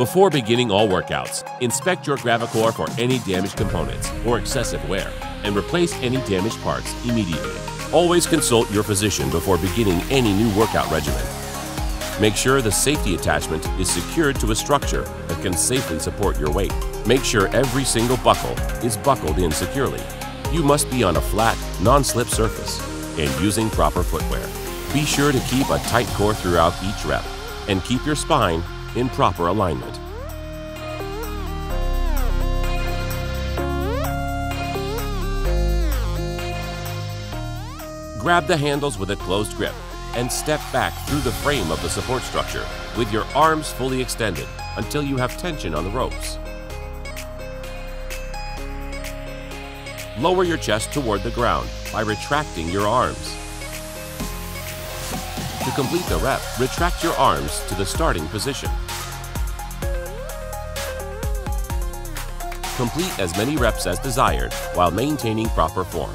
Before beginning all workouts, inspect your Gravocore for any damaged components or excessive wear and replace any damaged parts immediately. Always consult your physician before beginning any new workout regimen. Make sure the safety attachment is secured to a structure that can safely support your weight. Make sure every single buckle is buckled in securely. You must be on a flat, non-slip surface and using proper footwear. Be sure to keep a tight core throughout each rep and keep your spine in proper alignment. Grab the handles with a closed grip and step back through the frame of the support structure with your arms fully extended until you have tension on the ropes. Lower your chest toward the ground by retracting your arms. To complete the rep, retract your arms to the starting position. Complete as many reps as desired while maintaining proper form.